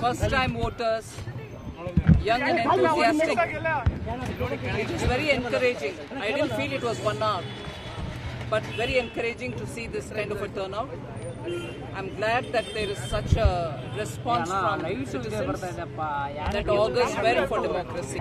first time voters, young and enthusiastic. It is very encouraging. I didn't feel it was one hour, but very encouraging to see this kind of a turnout. I'm glad that there is such a response from citizens that augurs well for democracy.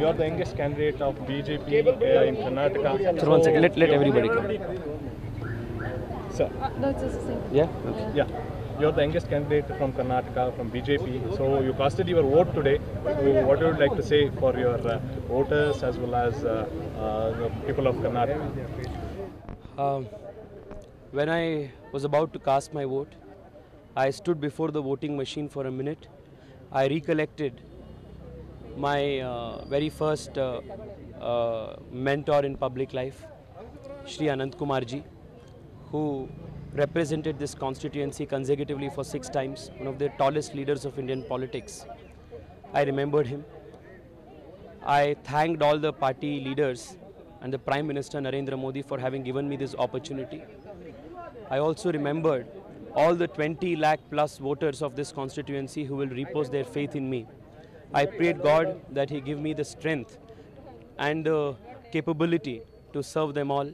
You are the youngest candidate of BJP uh, in Karnataka. Sir, one second. Let, let everybody come. Sir, No, it's just the same. Yeah? Okay. yeah. You're the youngest candidate from Karnataka, from BJP. So you casted your vote today. So what would you like to say for your uh, voters as well as uh, uh, the people of Karnataka? Um, when I was about to cast my vote, I stood before the voting machine for a minute. I recollected my uh, very first uh, uh, mentor in public life, Shri Ananth Kumarji, who represented this constituency consecutively for six times, one of the tallest leaders of Indian politics. I remembered him. I thanked all the party leaders and the Prime Minister Narendra Modi for having given me this opportunity. I also remembered all the 20 lakh plus voters of this constituency who will repose their faith in me. I prayed God that He give me the strength and the capability to serve them all